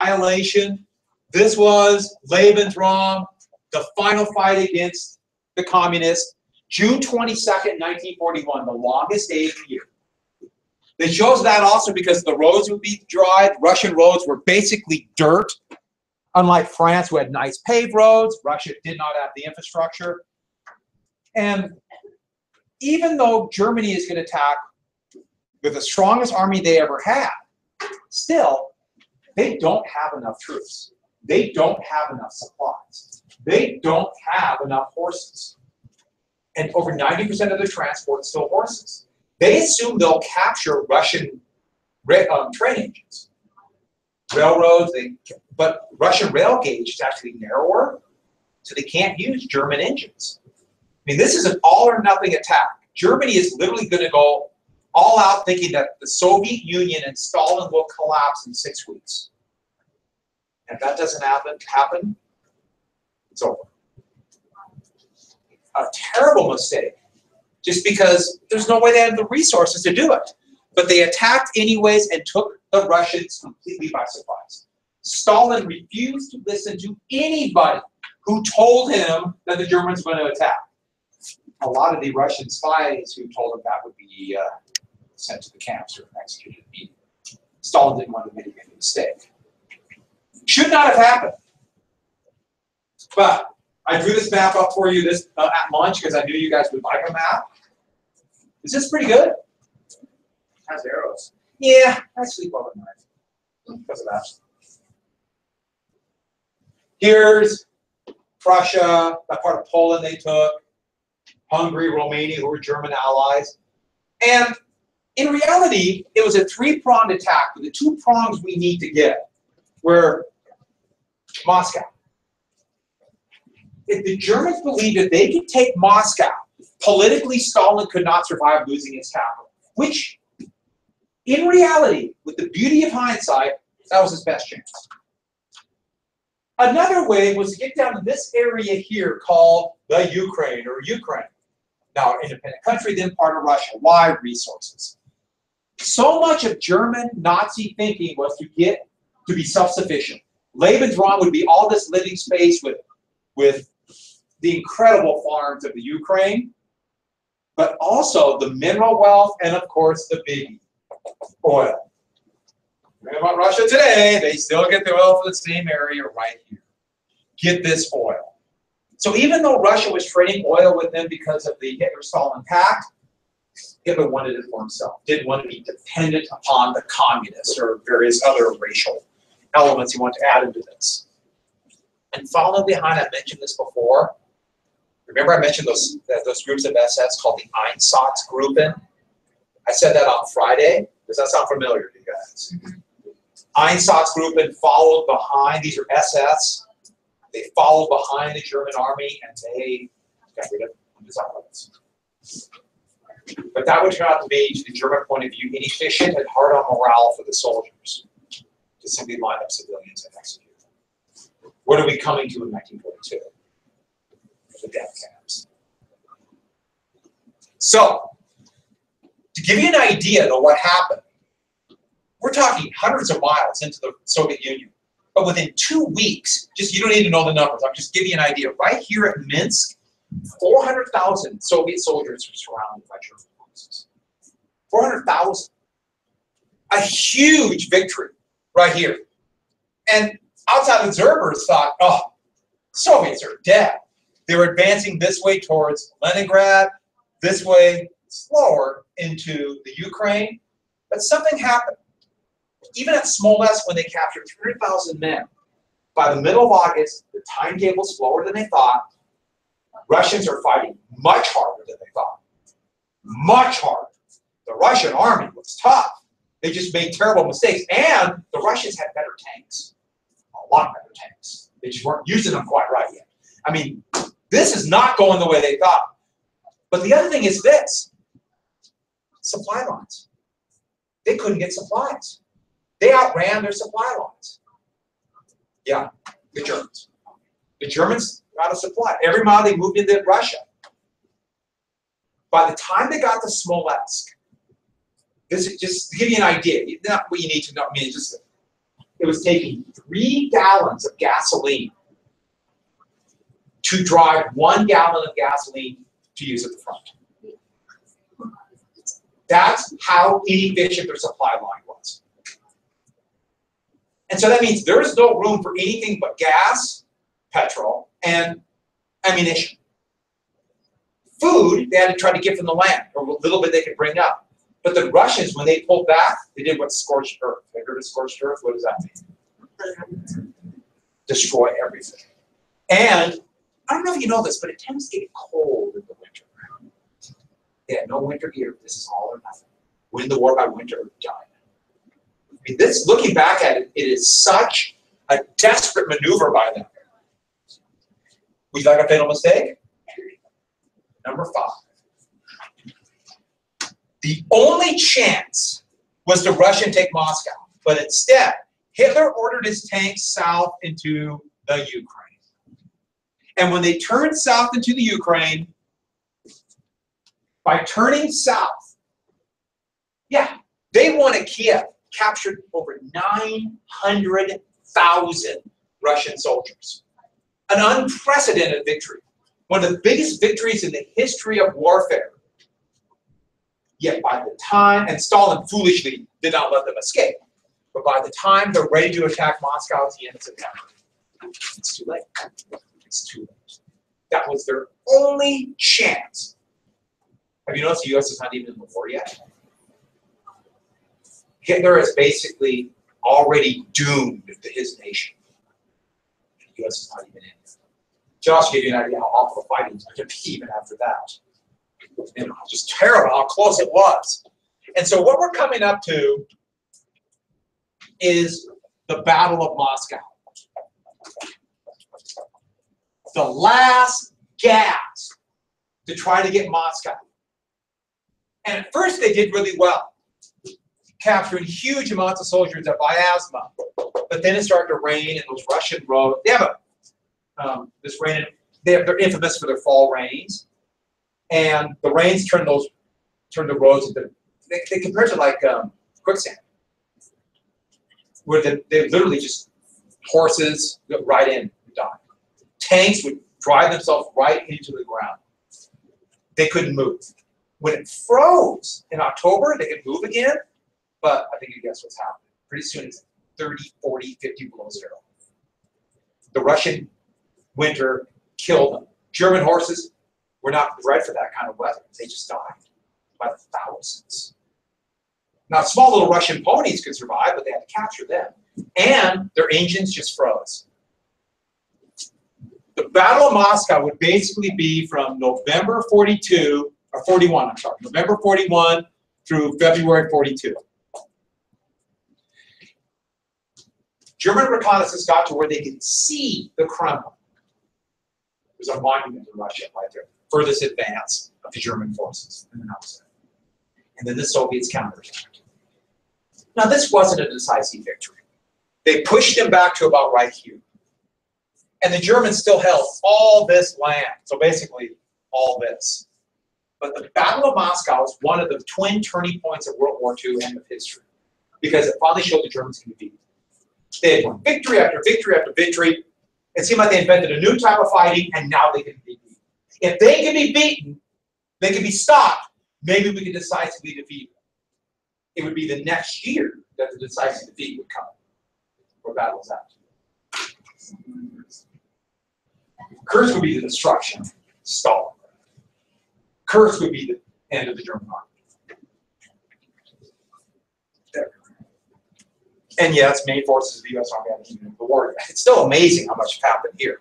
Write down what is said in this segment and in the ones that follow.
annihilation. This was Lebensraum, the final fight against the communists. June 22nd, 1941, the longest day of the year. They chose that also because the roads would be dry. Russian roads were basically dirt. Unlike France, who had nice paved roads, Russia did not have the infrastructure. And even though Germany is going to attack with the strongest army they ever had, still, they don't have enough troops. They don't have enough supplies. They don't have enough horses. And over 90% of their transport is still horses. They assume they'll capture Russian um, train engines. Railroads, they, but Russian rail gauge is actually narrower, so they can't use German engines. I mean, this is an all or nothing attack. Germany is literally going to go all out thinking that the Soviet Union and Stalin will collapse in six weeks. And if that doesn't happen, happen, it's over. A terrible mistake, just because there's no way they had the resources to do it. But they attacked anyways and took the Russians completely by surprise. Stalin refused to listen to anybody who told him that the Germans were going to attack. A lot of the Russian spies who told him that would be uh, sent to the camps or executed immediately. Stalin didn't want to make any mistake. Should not have happened. But I drew this map up for you this uh, at lunch because I knew you guys would like a map. Is this pretty good? It has arrows. Yeah, I sleep overnight because of that. Here's Prussia, that part of Poland they took, Hungary, Romania, who were German allies. And in reality, it was a three-pronged attack, the two prongs we need to get were Moscow. If the Germans believed that they could take Moscow, politically Stalin could not survive losing his capital, which in reality, with the beauty of hindsight, that was his best chance. Another way was to get down to this area here called the Ukraine or Ukraine. Now, an independent country, then part of Russia. Why? Resources. So much of German Nazi thinking was to get to be self-sufficient. Lebensraum would be all this living space with, with the incredible farms of the Ukraine, but also the mineral wealth and, of course, the big oil. Think about Russia today, they still get the oil from the same area right here. Get this oil. So even though Russia was trading oil with them because of the Hitler-Stalin pact, Hitler wanted it for himself, didn't want to be dependent upon the communists or various other racial elements you want to add into this. And following behind, I mentioned this before. Remember I mentioned those, those groups of SS called the Einsatzgruppen? I said that on Friday. Does that sound familiar to you guys? Mm -hmm. Einsatzgruppen followed behind, these are SS, they followed behind the German army and they got rid of the Zaporozhye. But that would turn out to be, to the German point of view, inefficient and hard on morale for the soldiers simply line up civilians and execute. Them. What are we coming to in 1942? The death camps. So, to give you an idea of what happened, we're talking hundreds of miles into the Soviet Union. But within two weeks, just you don't need to know the numbers, I'm just giving you an idea. Right here at Minsk, 400,000 Soviet soldiers were surrounded by German forces. 400,000. A huge victory right here. And outside observers thought, oh, Soviets are dead. They were advancing this way towards Leningrad, this way slower into the Ukraine. But something happened. Even at Smolensk, when they captured 300,000 men, by the middle of August, the timetable is slower than they thought. Russians are fighting much harder than they thought. Much harder. The Russian army was tough. They just made terrible mistakes. And the Russians had better tanks. A lot better tanks. They just weren't using them quite right yet. I mean, this is not going the way they thought. But the other thing is this. Supply lines. They couldn't get supplies. They outran their supply lines. Yeah, the Germans. The Germans out of supply. Every mile they moved into Russia. By the time they got to Smolensk, this is just to give you an idea, not what you need to know. I mean, just it was taking three gallons of gasoline to drive one gallon of gasoline to use at the front. That's how inefficient their supply line was. And so that means there is no room for anything but gas, petrol, and ammunition. Food, they had to try to get from the land, or what little bit they could bring up. But the Russians, when they pulled back, they did what scorched earth. Have you heard of scorched earth? What does that mean? Destroy everything. And I don't know if you know this, but it tends to get cold in the winter. Had no winter gear. This is all or nothing. Win the war by winter or die. I mean, this, looking back at it, it is such a desperate maneuver by them. Would you like a fatal mistake? Number five. The only chance was to rush and take Moscow, but instead, Hitler ordered his tanks south into the Ukraine. And when they turned south into the Ukraine, by turning south, yeah, they wanted Kiev, captured over 900,000 Russian soldiers. An unprecedented victory. One of the biggest victories in the history of warfare. Yet by the time, and Stalin foolishly did not let them escape, but by the time they're ready to attack Moscow at the end of September, it's too late. It's too late. That was their only chance. Have you noticed the U.S. is not even in the war yet? Hitler is basically already doomed to his nation. The U.S. is not even in. Just to give you an idea how awful the fighting is going to be even after that. Just terrible how close it was. And so what we're coming up to is the Battle of Moscow. The last gasp to try to get Moscow. And at first they did really well, capturing huge amounts of soldiers at Vyazma. But then it started to rain, and those Russian roads, they have a, um, this rain, they have, they're infamous for their fall rains. And the rains turn those, turn the roads into, they, they compare it to like um, quicksand. Where they, they literally just, horses go right in and die. Tanks would drive themselves right into the ground. They couldn't move. When it froze in October, they could move again, but I think you guess what's happening. Pretty soon it's 30, 40, 50 below zero. The Russian winter killed them. German horses were not bred for that kind of weather. They just died by the thousands. Now, small little Russian ponies could survive, but they had to capture them. And their engines just froze. The Battle of Moscow would basically be from November 42, or 41, I'm sorry, November 41 through February 42. German reconnaissance got to where they could see the Kremlin. There's a monument in Russia right there, furthest advance of the German forces. in the it. And then the Soviets counterattacked. Now, this wasn't a decisive victory. They pushed them back to about right here. And the Germans still held all this land. So basically, all this. But the Battle of Moscow is one of the twin turning points of World War II and of history. Because it finally showed the Germans can be beaten. They had won victory after victory after victory. It seemed like they invented a new type of fighting, and now they can be beaten. If they can be beaten, they can be stopped. Maybe we can decisively defeat them. It would be the next year that the decisive defeat would come. Where battle's at. Kursk would be the destruction. Stalin. Kursk would be the end of the German army. There. And yes, main forces of the U.S. Army haven't even the war yet. It's still amazing how much happened here.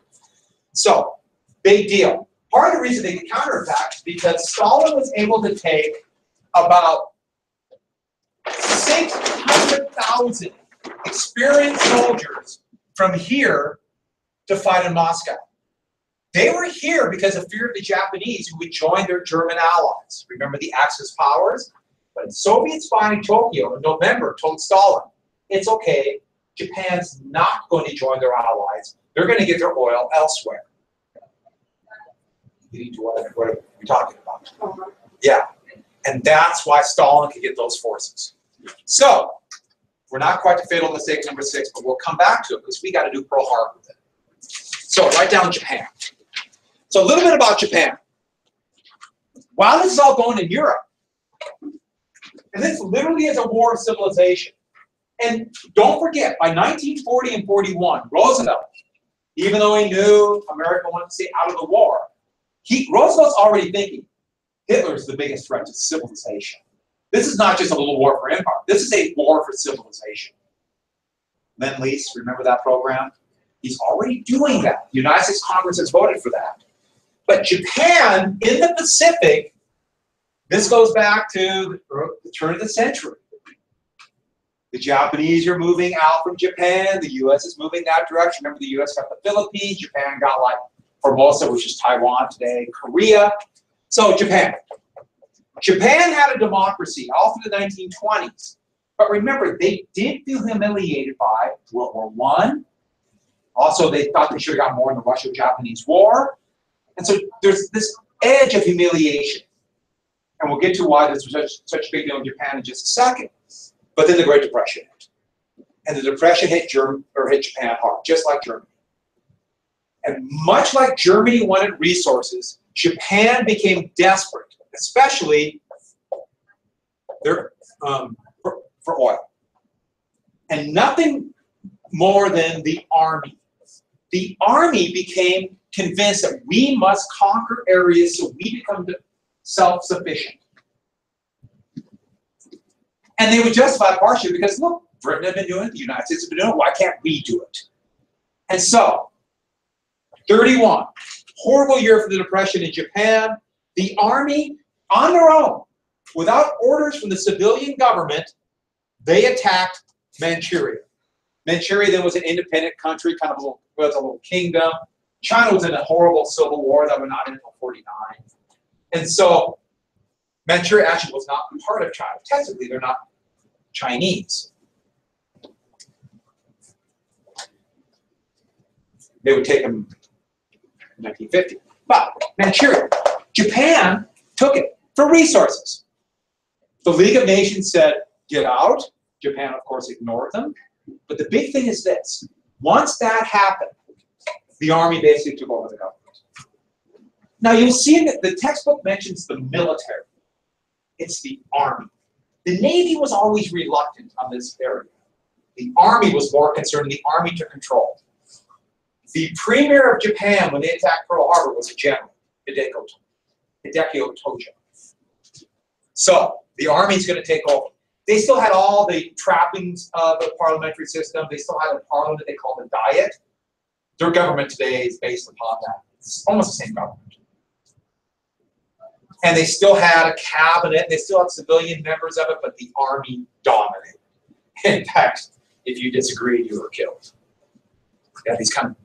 So, big deal. Part of the reason they could counterattack is because Stalin was able to take about 600,000 experienced soldiers from here to fight in Moscow. They were here because of fear of the Japanese who would join their German allies. Remember the Axis powers? But Soviet spy in Tokyo in November told Stalin, it's okay, Japan's not going to join their allies. They're going to get their oil elsewhere. Leading to what, what are we talking about? Uh-huh. Yeah. And that's why Stalin could get those forces. So, We're not quite to fatal mistake number six, but we'll come back to it because we got to do Pearl Harbor with it. So write down Japan. So a little bit about Japan. While this is all going in Europe, and this literally is a war of civilization. And don't forget, by 1940 and 41, Roosevelt, even though he knew America wanted to stay out of the war, he Roosevelt's already thinking Hitler's the biggest threat to civilization. This is not just a little war for empire. This is a war for civilization. Lend Lease, remember that program? He's already doing that. The United States Congress has voted for that. But Japan in the Pacific, this goes back to the turn of the century. The Japanese are moving out from Japan. The U.S. is moving that direction. Remember, the U.S. got the Philippines. Japan got like Formosa, which is Taiwan today, Korea. So Japan. Japan had a democracy all through the 1920s. But remember, they did feel humiliated by World War One. Also, they thought they should have got more in the Russo-Japanese War. And so there's this edge of humiliation. And we'll get to why this was such, such a big deal in Japan in just a second. But then the Great Depression hit. And the Depression hit Germany or hit Japan hard, just like Germany. And much like Germany wanted resources, Japan became desperate, especially their, um, for, for oil. And nothing more than the army. The army became convinced that we must conquer areas so we become self-sufficient. And they would justify partially because, look, Britain had been doing it, the United States had been doing it, why can't we do it? And so, 31, horrible year for the Depression in Japan. The army, on their own, without orders from the civilian government, they attacked Manchuria. Manchuria then was an independent country, kind of a little, was a little kingdom. China was in a horrible civil war that went on until 49. And so Manchuria actually was not part of China. Technically, they're not Chinese. They would take them 1950. But Manchuria, Japan took it for resources. The League of Nations said, get out. Japan, of course, ignored them. But the big thing is this. Once that happened, the army basically took over the government. Now you'll see that the textbook mentions the military. It's the army. The Navy was always reluctant on this area. The Army was more concerned, the Army took control. The premier of Japan, when they attacked Pearl Harbor, was a general, Hideko, Hideki Tojo. So, the Army's going to take over. They still had all the trappings of the parliamentary system. They still had a parliament they called the Diet. Their government today is based upon that. It's almost the same government and they still had a cabinet, they still had civilian members of it, but the army dominated. In fact, if you disagreed, you were killed. Yeah, these kind of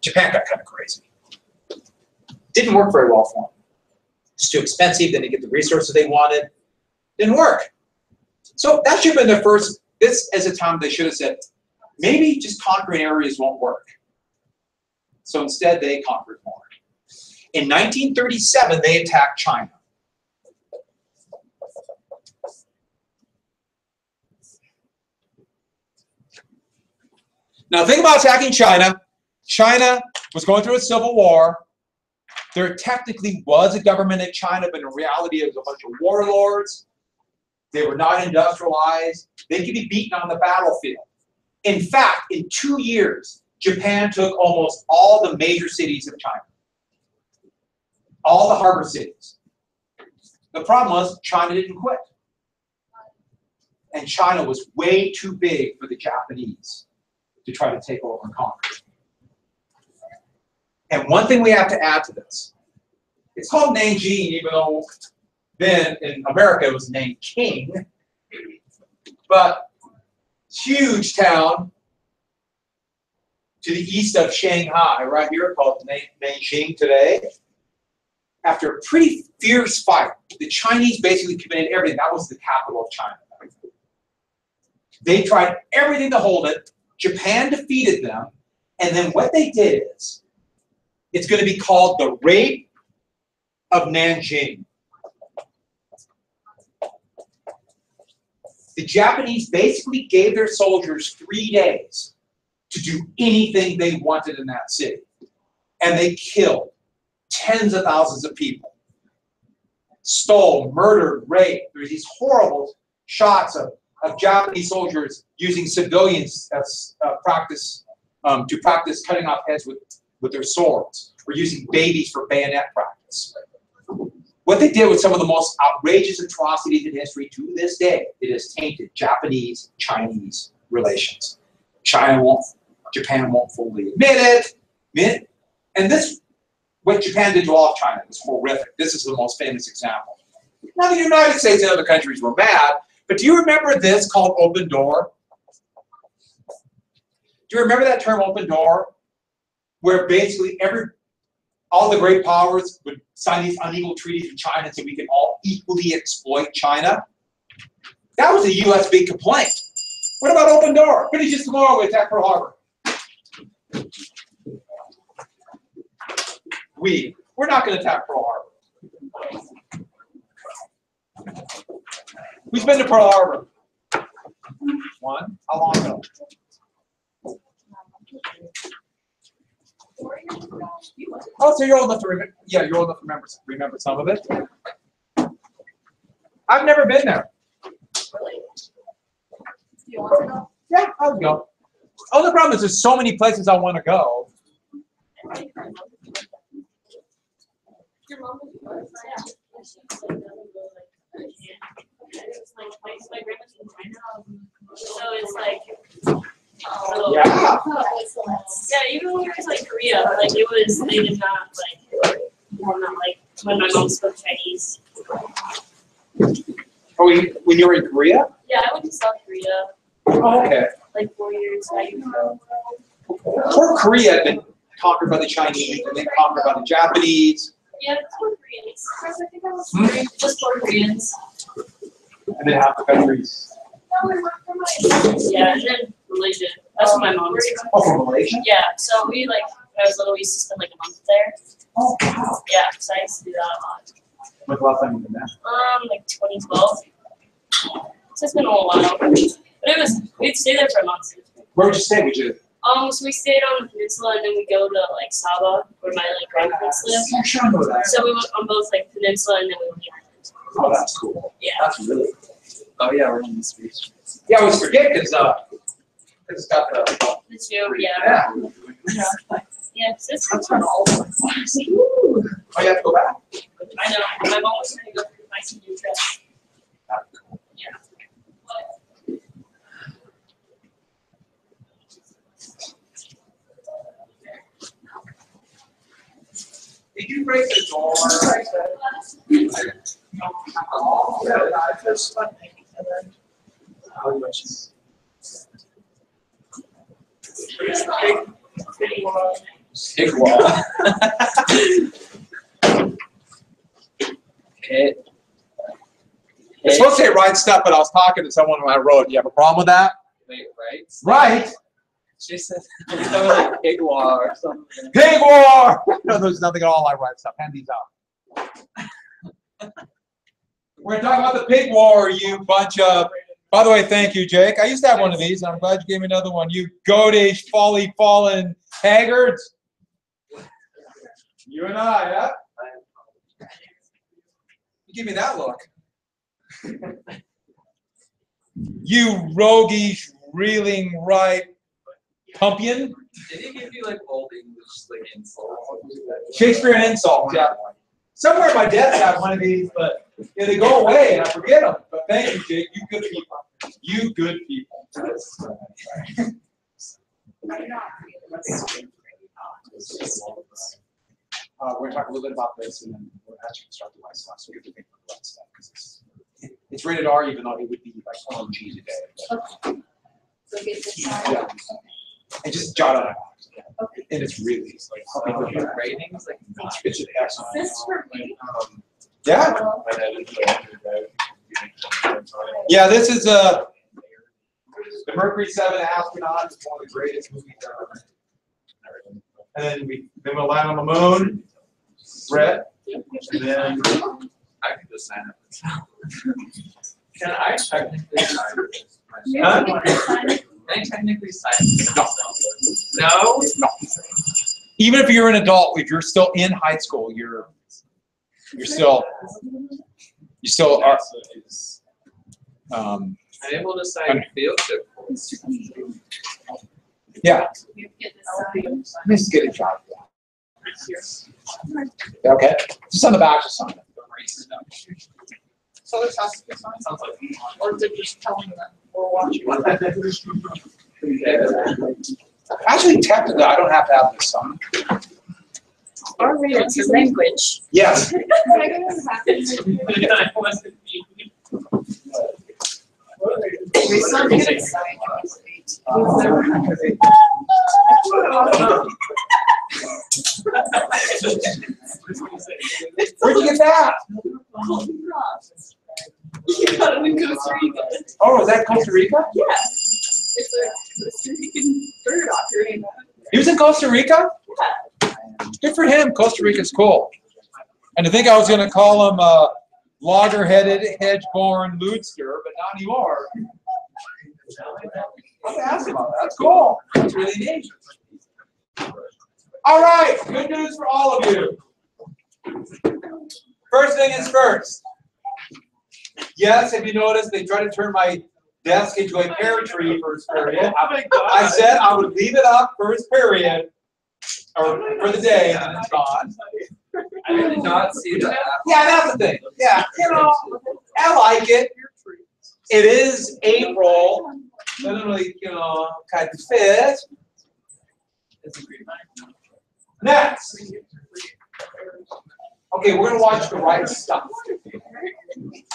Japan got kind of crazy. Didn't work very well for them. It's too expensive. They didn't get the resources they wanted. Didn't work. So that should have been the first. This as a time they should have said, maybe just conquering areas won't work. So instead, they conquered more. In 1937, they attacked China. Now think about attacking China. China was going through a civil war. There technically was a government in China, but in reality it was a bunch of warlords. They were not industrialized. They could be beaten on the battlefield. In fact, in two years, Japan took almost all the major cities of China all the harbor cities. The problem was China didn't quit. And China was way too big for the Japanese to try to take over and conquer. And one thing we have to add to this, it's called Nanjing, even though then in America it was Nanking, but huge town to the east of Shanghai, right here called Nanjing today after a pretty fierce fight, the Chinese basically committed everything. That was the capital of China. They tried everything to hold it. Japan defeated them. And then what they did is, it's going to be called the Rape of Nanjing. The Japanese basically gave their soldiers three days to do anything they wanted in that city. And they killed tens of thousands of people. Stole, murdered, raped. There's these horrible shots of, of Japanese soldiers using civilians as uh, practice um, to practice cutting off heads with, with their swords, or using babies for bayonet practice. What they did was some of the most outrageous atrocities in history to this day. It has tainted Japanese Chinese relations. China won't, Japan won't fully admit it. Admit, and this, what Japan did to all of China was horrific. This is the most famous example. Now the United States and other countries were mad, but do you remember this called open door? Do you remember that term open door? Where basically every all the great powers would sign these unequal treaties with China so we could all equally exploit China. That was a U.S. big complaint. What about open door? Finish this tomorrow, we attack Pearl Harbor. We, we're not going to attack Pearl Harbor. Who's been to Pearl Harbor? One. How long ago? Oh, so you're old enough to remember. Yeah, you're old enough to remember remember some of it. I've never been there. Really? Do you want to go? Yeah, I'll go. Oh, the problem is there's so many places I want to go. Your mom was, yeah. She said that we were like, yeah. It's like, my, my grandma's from China, so it's like, oh. Yeah. Yeah, even when we were like Korea, like it was, they did not like, well, not like when my mom spoke Chinese. Oh, you, when you were in Korea? Yeah, I went to South Korea Oh, okay. like four years. Poor Korea had been conquered by the Chinese and then conquered by the Japanese, Yeah, four Koreans. I think I was Hmm? just four Koreans. and then half the countries. Yeah, and then religion. That's what my mom was from. Oh, from Malaysia? Yeah, so we like when I was little, we used to spend like a month there. Oh, wow. Yeah, so I used to do that a lot. When's the last time you been there? Um, like 2012. So it's been a little while, but it was we'd stay there for a month. Where would you stay? Would you? Um, so we stayed on the peninsula and then we go to like Sabah, where my like grandparents live. Yeah, sure, I know. So we went on both like peninsula and then we went to island. Oh, that's cool. Yeah. That's really cool. Oh yeah, we're on this beach. Yeah, I always forget because uh, 'cause it's got the. The two, yeah. Yeah. Yeah, so it's That's fun. kind of all. Oh, you have to go back? I know. My mom was trying to go through my senior trip. Yeah. Did you break the door? Oh, yeah, I just. How much? Big wall. Hit. It's supposed to say right step, but I was talking to someone on my road. You have a problem with that? Wait, right? Right. She said something like pig war or something. Pig war! No, there's nothing at all like right stuff. Hand these out. We're gonna talk about the pig war, you bunch of. By the way, thank you, Jake. I used to have one of these, and I'm glad you gave me another one. You goatish, folly, fallen haggards. You and I, yeah? You give me that look. you roguish, reeling right pumpion. Did he give you like old English like insults? Shakespearean insult, yeah. Somewhere my desk had one of these, but yeah, they go away and I forget them. But thank you, Jake. You good people. You good people. Uh, we're gonna talk a little bit about this and then we'll actually start the right stuff, so we have to think about the right stuff, because it's, it- it's rated R even though it would be like PG today. but- So get this Yeah. And just jot it out. And it's really, it's like, So something your ratings like it's, it's an excellent. This for me? um Yeah, yeah, this is, uh, the Mercury Seven astronaut is one of the greatest movies ever. And then we, then we'll land on the moon, Brett, and then, I could just sign up. Can I technically sign this? Huh? Can I technically sign this? No. No. Even if you're an adult, if you're still in high school, you're, you're still, you still are, um, I'm able to sign field trip. Yeah, You get this signed. let's get a job. Okay, just on the back, just sign it. So this has to be signed, Sounds like. or is it just telling them we're watching? Actually, technically, I don't have to have this signed. Or read it to language. Yes, Where'd you get that? You got it in Costa Rica. Oh, is that Costa Rica? Yeah. It's a Costa Rican bird ocarina. He was in Costa Rica? Yeah. Good for him, Costa Rica's cool. And I think I was gonna call him, uh, logger-headed, hedge-born lewdster, but not anymore. I'll ask about that. That's cool. That's really neat. All right, good news for all of you. First thing is first. Yes, if you notice, they tried to turn my desk into a pear tree first period. Oh I said I would leave it up first period, or for the day, and then it's gone. I did not see that. Yeah, that's the thing. Yeah, you know, I like it. It is April. Doesn't really, you know, kind of fit. It's a green light. Next. Okay, we're gonna watch the right stuff.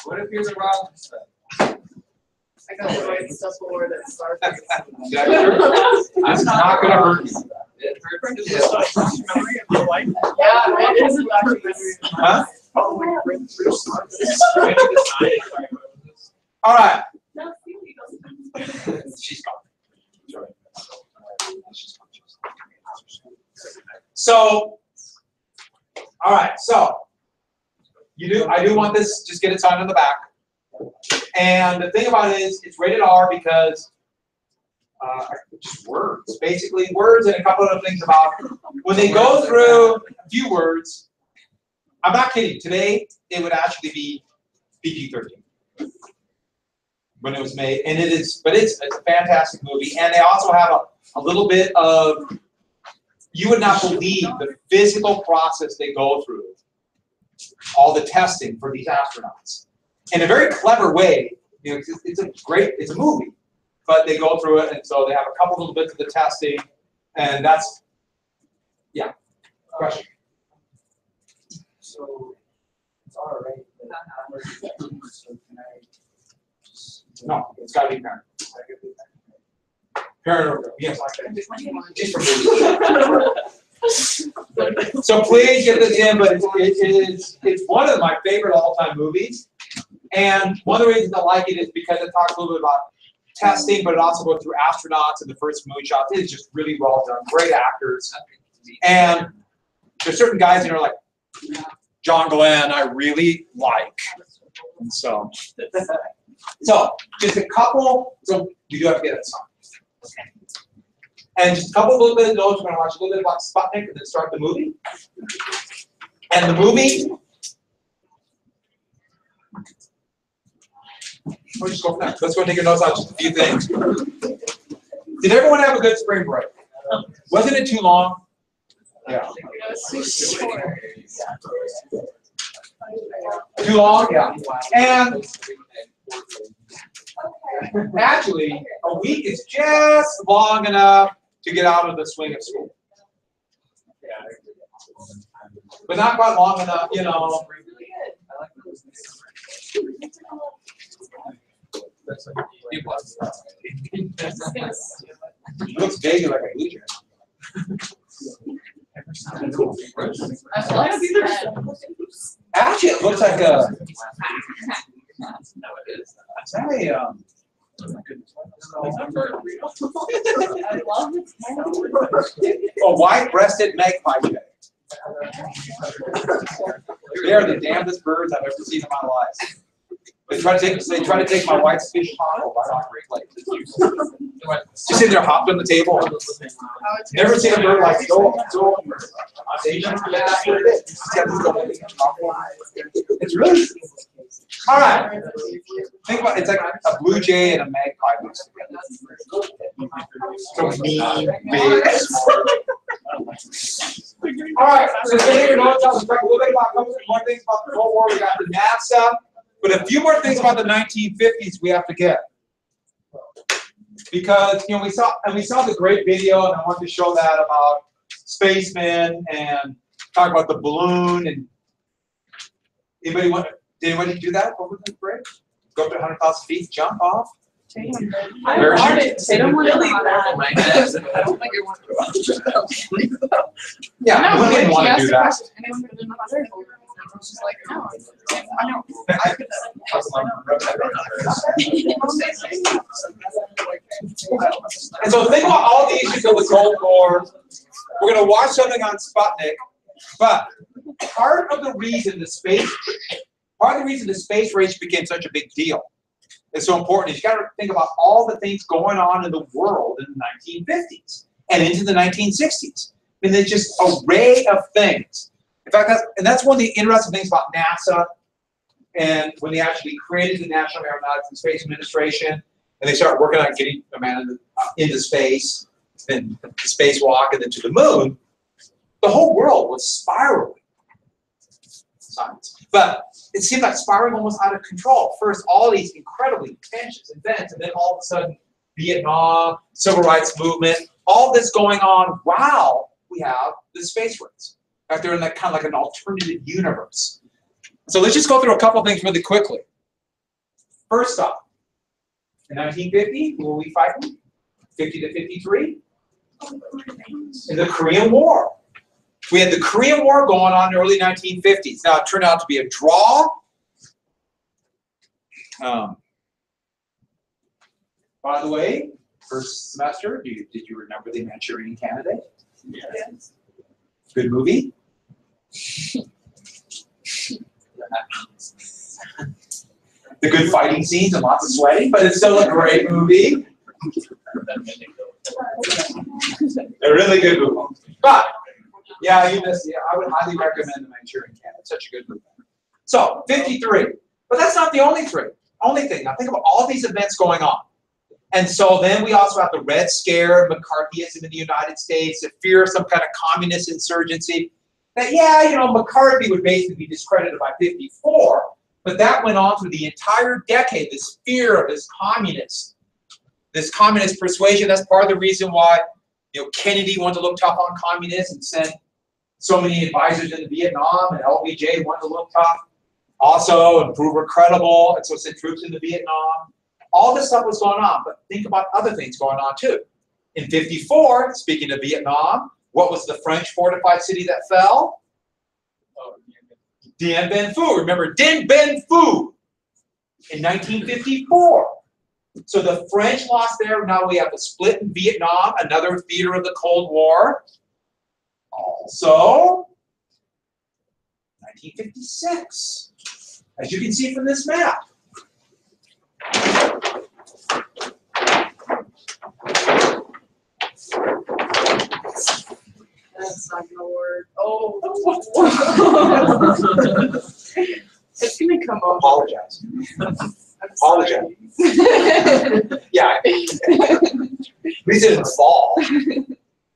What if you're the wrong? stuff? I got the right stuff for that starts. Yeah, sure. It's not gonna hurt you. It hurts to do. Yeah, it is a documentary. Huh? Oh, we have written through some. All right. No, see, we go. She's gone. So, all right, so you do, I do want this, just get it signed on the back. And the thing about it is, it's rated R because uh, just words, basically words and a couple of things about when they go through a few words. I'm not kidding. Today it would actually be PG-13 when it was made, and it is, but it's, it's a fantastic movie. And they also have a, a little bit of, you would not believe the physical process they go through, all the testing for these astronauts, in a very clever way. You know, it's, it's a great, it's a movie, but they go through it, and so they have a couple little bits of the testing, and that's, yeah. Question. So, it's all right, but how much? So can I just- No, it's gotta be parent. That? Parent or, yes. Just So please get this in, but it is, it's one of my favorite all-time movies. And one of the reasons I like it is because it talks a little bit about testing, but it also goes through astronauts and the first moonshots. It is just really well done, great actors. And there's certain guys in there like John Glenn I really like. And so, so just a couple, so you do have to get it signed. And just a couple little bit of notes, we're gonna watch a little bit about Sputnik and then start the movie. And the movie. We'll just go from there. Let's go take your notes on just a few things. Did everyone have a good spring break? Wasn't it too long? Yeah. Too long? Yeah. And actually, a week is just long enough to get out of the swing of school. But not quite long enough, you know. It looks vaguely like a blue jay. Actually, it looks like a, No, it is. is that a, um, a white-breasted magpie. They are the damnedest birds I've ever seen in my life. They try to take, they try to take my wife's fish taco right off Great useless. Just sit there hopped on the table. Never seen a bird like so, so It's really, all right. Think about, it's like a blue jay and a magpie mixed together. So mean, big, smart. All right, so today your notes, I'll talk a little bit about, a couple more things about the Cold War, we got the NASA, but a few more things about the nineteen fifties we have to get. Because, you know, we saw, and we saw the great video, and I want to show that about spacemen and talk about the balloon and anybody want, did anybody do that over the break? Go up to hundred thousand feet, jump off? I Where is want your- it. They don't want Really it. bad. I don't think I want to. Yeah, No, we didn't wanna she do asked the that. question, anyone put it in the hot air balloon? And I was just like, no, I know. I could- And so think about all the issues of the Cold War. We're gonna watch something on Sputnik, but part of the reason the space, part of the reason the space race became such a big deal is so important is you gotta think about all the things going on in the world in the nineteen fifties and into the nineteen sixties. I mean, there's just a array of things. In fact, that's, and that's one of the interesting things about NASA and when they actually created the National Aeronautics and Space Administration, and they started working on getting a man into, uh, into space, then the spacewalk, and then to the moon, the whole world was spiraling. Science. But it seemed like spiraling almost out of control. First, all these incredibly tensions, events, and then all of a sudden, Vietnam, civil rights movement, all this going on while we have the space race. Fact, they're in that kind of like an alternative universe. So let's just go through a couple things really quickly. First off, in 1950, who were we fighting? 50 to 53? In the Korean War. We had the Korean War going on in the early 1950s. Now, it turned out to be a draw. Um, by the way, first semester, do you, did you remember the Manchurian Candidate? Good movie? the good fighting scenes and lots of sweating, but it's still a great movie. A really good movie. But, yeah, you missed it. I would highly recommend The Manchurian Candidate. It's such a good movie. So, 53. But that's not the only three. Only thing. Now think about all these events going on. And so then we also have the Red Scare, McCarthyism in the United States, the fear of some kind of communist insurgency. That, yeah, you know, McCarthy would basically be discredited by 54, but that went on through the entire decade, this fear of this communist, this communist persuasion. That's part of the reason why, you know, Kennedy wanted to look tough on communists and sent so many advisors in Vietnam, and LBJ wanted to look tough also and prove we're credible, and so sent troops into Vietnam. All this stuff was going on, but think about other things going on too. In 54, speaking of Vietnam, what was the French fortified city that fell? Dien Bien Phu. Remember Dien Bien Phu in 1954. So the French lost there. Now we have a split in Vietnam, another theater of the Cold War. Also, 1956. As you can see from this map, That's not gonna work. Oh. It's gonna come off. apologize. I'm Apologize. Yeah. At least it didn't fall.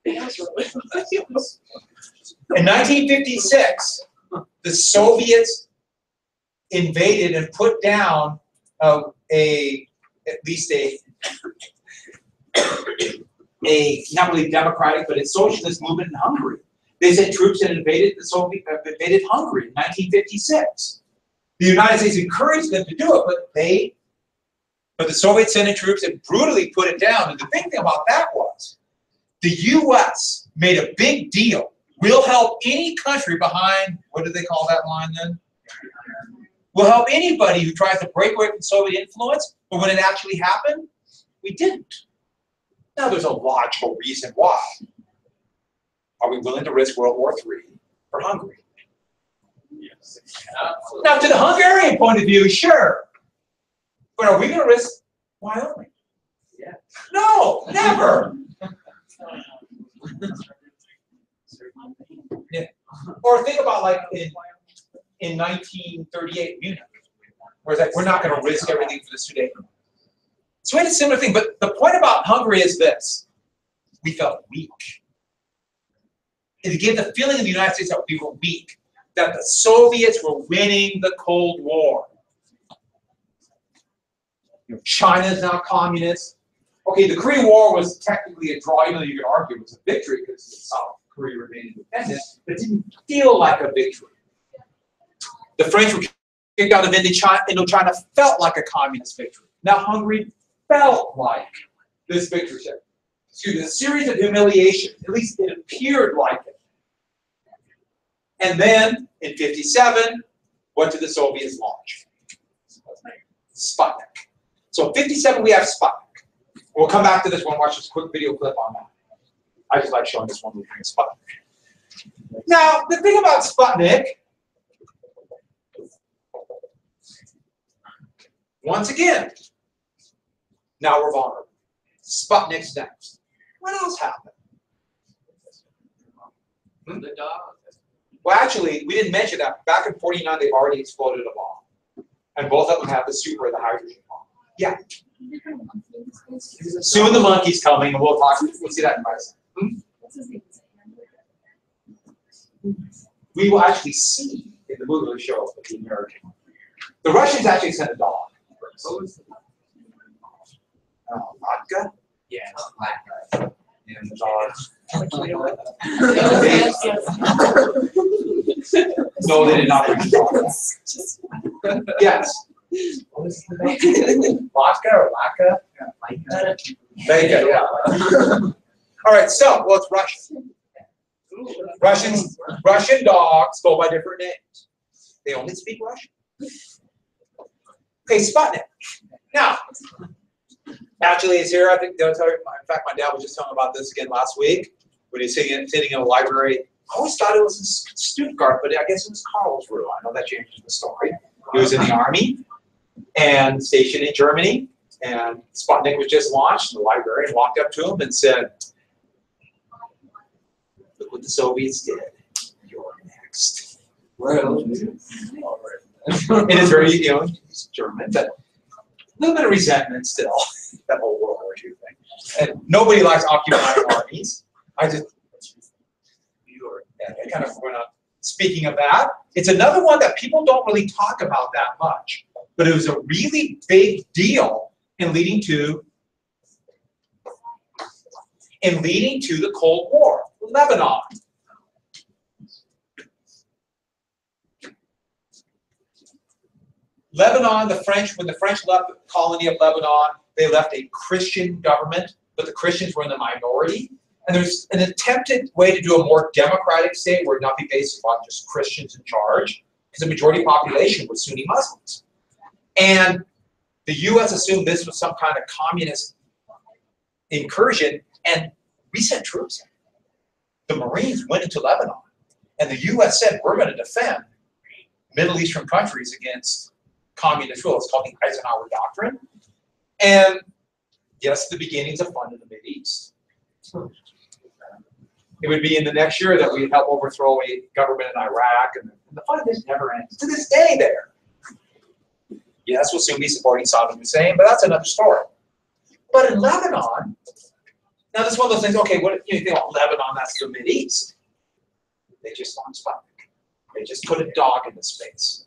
In 1956, the Soviets invaded and put down uh, a, at least a, a, not really democratic, but a socialist movement in Hungary. They sent troops and invaded the Soviet, uh, invaded Hungary in 1956. The United States encouraged them to do it, but they, but the Soviets sent in troops and brutally put it down. And the big thing about that was, the U.S. made a big deal. We'll help any country behind, what do they call that line then? We'll help anybody who tries to break away from Soviet influence, but when it actually happened, we didn't. Now, there's a logical reason why. Are we willing to risk World War III for Hungary? Yes. Now, to the Hungarian point of view, sure. But are we gonna risk Wyoming? Yeah. No, never. Or think about like in, in nineteen thirty-eight Munich, where like, we're not gonna risk everything for the Sudeten. So we had a similar thing, but the point about Hungary is this, we felt weak. It gave the feeling in the United States that we were weak, that the Soviets were winning the Cold War. You know, China's now communist. Okay, the Korean War was technically a draw, even though you could argue it was a victory because South Korea remained independent, but it didn't feel like a victory. The French were kicked out of Indochina, Indochina felt like a communist victory. Now Hungary felt like this victory. Excuse me, a series of humiliations, at least it appeared like it. And then in 57, what did the Soviets launch? Sputnik. So 57, we have Sputnik. We'll come back to this one, watch this quick video clip on that. I just like showing this one thing, Sputnik. Now, the thing about Sputnik, once again, now we're vulnerable. Sputnik's next. What else happened? Hmm? The dog. Well, actually, we didn't mention that. Back in 49, they've already exploded a bomb. And both of them have the super or the hydrogen. Yeah. Soon the monkey's coming, and we'll talk, we'll see that in a second. What's his name? We will actually see in the movie we show up the American. one. The Russians actually sent a dog. Uh, vodka? Yeah, black guy. And the dogs. Yes, yes. No, they did not bring dogs. Just- Yes, What was the name? Vodka or Laika? Laika. Yeah. All right, so, well, it's Russian. Russians, Russian dogs go by different names. They only speak Russian. Okay, Sputnik. Now, actually, it's here. I think they'll tell you. In fact, my dad was just telling about this again last week when he was sitting, sitting in a library. I always thought it was in Stuttgart, but I guess it was Karlsruhe. I know that changes the story. He was in the army and stationed in Germany, and Sputnik was just launched. The librarian walked up to him and said, "Look what the Soviets did. You're next." Well, it is very, you know, he's German, but a little bit of resentment still, that whole World War II thing. And nobody likes occupying armies. I just, yeah, kind of went up. Speaking of that, it's another one that people don't really talk about that much, but it was a really big deal in leading to in leading to the Cold War, Lebanon. Lebanon, the French, when the French left the colony of Lebanon, they left a Christian government, but the Christians were in the minority. And there's an attempted way to do a more democratic state where it not be based upon just Christians in charge, because the majority population was Sunni Muslims. And the US assumed this was some kind of communist incursion, and we sent troops. The Marines went into Lebanon, and the US said, we're going to defend Middle Eastern countries against communist rule. It's called the Eisenhower Doctrine. And yes, the beginnings of fun in the Mideast. It would be in the next year that we'd help overthrow a government in Iraq, and the fun of this never ends. To this day, there. Yes, we'll soon be supporting Saddam Hussein, but that's another story. But in Lebanon, now this is one of those things. Okay, what you think about Lebanon? That's the Mideast. They just launched Sputnik. They just put a dog in the space.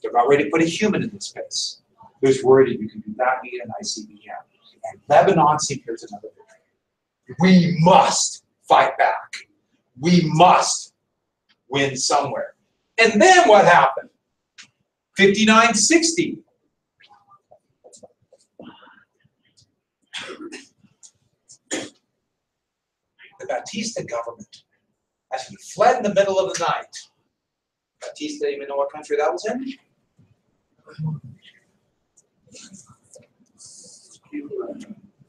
They're about ready to put a human in the space. Who's worried you can do that via an ICBM? And Lebanon, see, here's another victory. We must fight back. We must win somewhere. And then what happened? 5960. The Batista government as he fled in the middle of the night. Batista, even know what country that was in?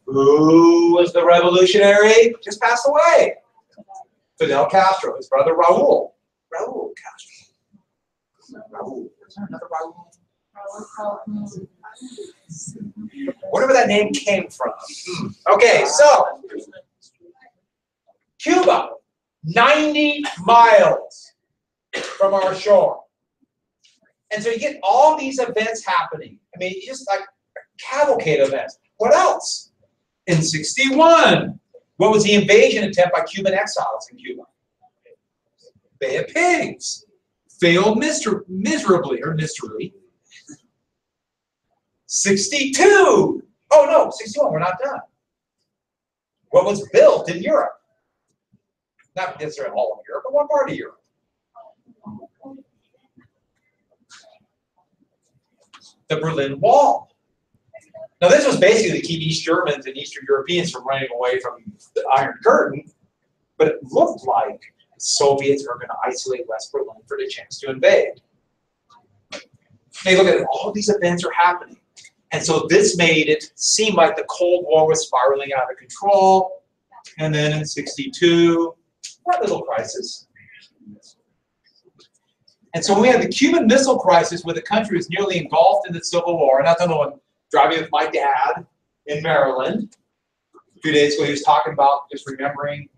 Who was the revolutionary? Just passed away. Fidel Castro, his brother Raul. Raul Castro. Raul. Is there another Raul? Whatever that name came from. Okay, so Cuba, 90 miles from our shore. And so you get all these events happening. I mean, just like cavalcade events. What else? In 61, what was the invasion attempt by Cuban exiles in Cuba? Bay of Pigs. Failed miser- miserably or miserably. 62. Oh no, 61, we're not done. What was built in Europe? Not necessarily all of Europe, but one part of Europe. The Berlin Wall. Now, this was basically to keep East Germans and Eastern Europeans from running away from the Iron Curtain, but it looked like the Soviets were going to isolate West Berlin for the chance to invade. Hey, look at it, all these events are happening. And so this made it seem like the Cold War was spiraling out of control. And then in 62, that little crisis. And so we had the Cuban Missile Crisis, where the country was nearly engulfed in the Civil War, and I don't know, I'm driving with my dad in Maryland a few days ago, he was talking about just remembering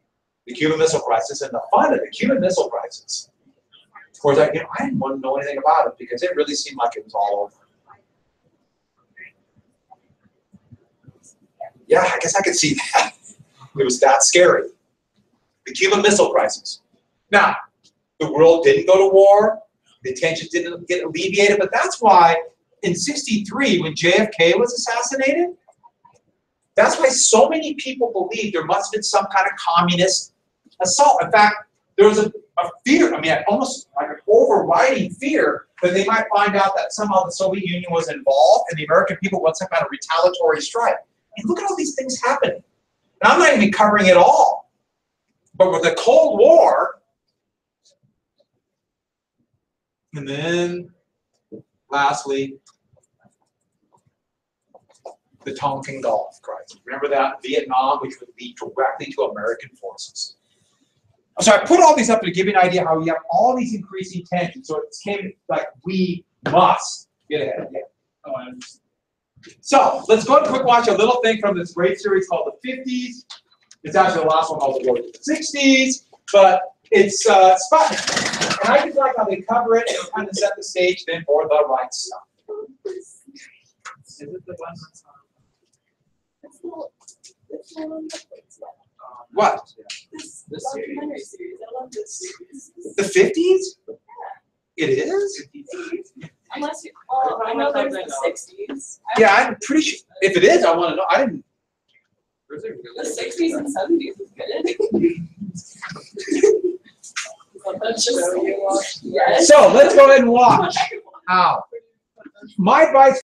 the Cuban Missile Crisis and the fun of the Cuban Missile Crisis. Of course, I, you know, I didn't want to know anything about it because it really seemed like it was all over. Yeah, I guess I could see that. It was that scary. The Cuban Missile Crisis. Now, the world didn't go to war, the tensions didn't get alleviated, but that's why in 63, when JFK was assassinated, that's why so many people believe there must have been some kind of communist assault. In fact, there was a, a fear, I mean, almost like an overriding fear that they might find out that somehow the Soviet Union was involved and the American people want some kind of retaliatory strike. And look at all these things happening. And I'm not even covering it all. But with the Cold War, and then lastly, the Tonkin Gulf crisis. Remember that Vietnam, which would lead directly to American forces. So I put all these up to give you an idea how we have all these increasing tensions. So it came like we must get ahead. Yeah. Oh, So let's go and quick watch a little thing from this great series called the 50s. It's actually the last one called the War of the 60s, but it's uh, Sputnik. And I just like how they cover it and kind of set the stage then for the right stuff. Is it the one that's on? It's the- it's the one that- What? This This series. series, I love this series. The 50s? It is? Unless you, oh, I know there's the sixties. Yeah, I'm pretty sure. If it is, I want to know. I didn't. The sixties and seventies is good. That's just. Yes. So let's go ahead and watch. How? My advice